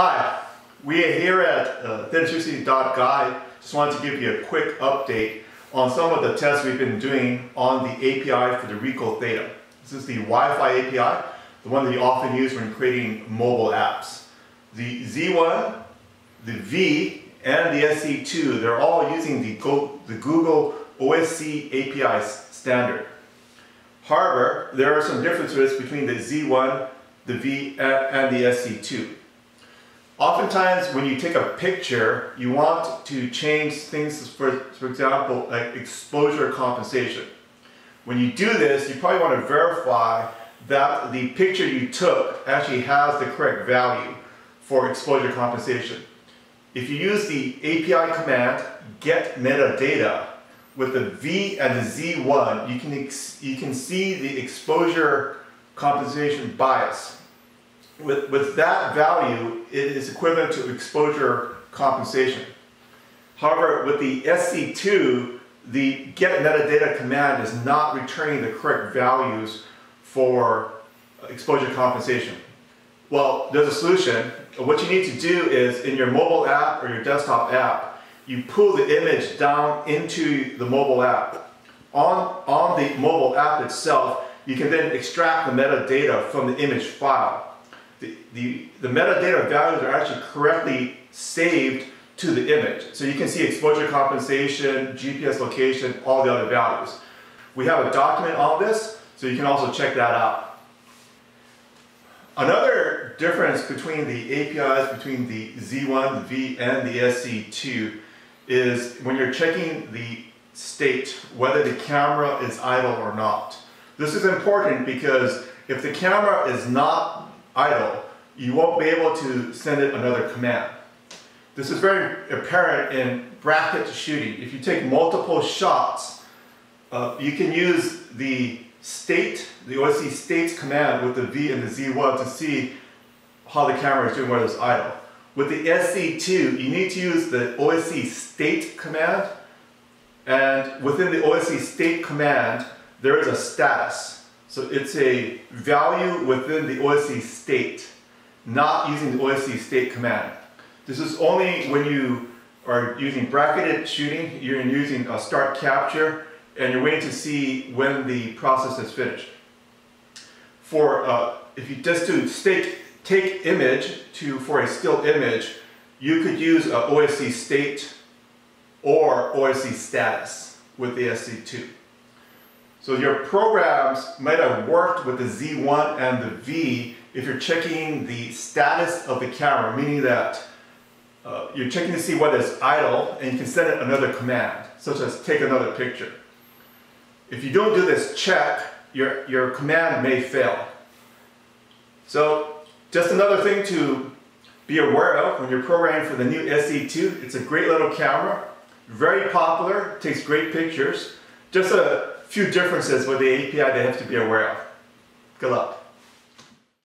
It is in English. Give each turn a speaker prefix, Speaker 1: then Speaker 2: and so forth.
Speaker 1: Hi, we are here at uh, Guide. Just wanted to give you a quick update on some of the tests we've been doing on the API for the Ricoh Theta. This is the Wi-Fi API, the one that you often use when creating mobile apps. The Z1, the V, and the SC2, they're all using the, Go the Google OSC API standard. However, there are some differences between the Z1, the V, and the SC2. Oftentimes when you take a picture, you want to change things, for, for example, like exposure compensation. When you do this, you probably want to verify that the picture you took actually has the correct value for exposure compensation. If you use the API command get metadata with the V and the Z1, you can, you can see the exposure compensation bias with, with that value, it is equivalent to exposure compensation. However, with the SC2, the get metadata command is not returning the correct values for exposure compensation. Well, there's a solution. What you need to do is in your mobile app or your desktop app, you pull the image down into the mobile app. On, on the mobile app itself, you can then extract the metadata from the image file the, the, metadata values are actually correctly saved to the image. So you can see exposure compensation, GPS location, all the other values. We have a document on this, so you can also check that out. Another difference between the APIs between the Z1, the V, and the SC2 is when you're checking the state, whether the camera is idle or not. This is important because if the camera is not idle, you won't be able to send it another command. This is very apparent in bracket shooting. If you take multiple shots, uh, you can use the state, the OSC states command with the V and the Z1 to see how the camera is doing whether it's idle. With the SC2, you need to use the OSC state command, and within the OSC state command, there is a status. So it's a value within the OSC state, not using the OSC state command. This is only when you are using bracketed shooting, you're using a start capture, and you're waiting to see when the process is finished. For uh, if you just do state, take image to for a still image, you could use a OSC state or OSC status with the SC2. So your programs might have worked with the Z1 and the V if you're checking the status of the camera, meaning that uh, you're checking to see whether it's idle and you can send it another command, such as take another picture. If you don't do this check, your, your command may fail. So just another thing to be aware of when you're programming for the new SC2. It's a great little camera, very popular, takes great pictures. Just a few differences with the API they have to be aware of. Good luck.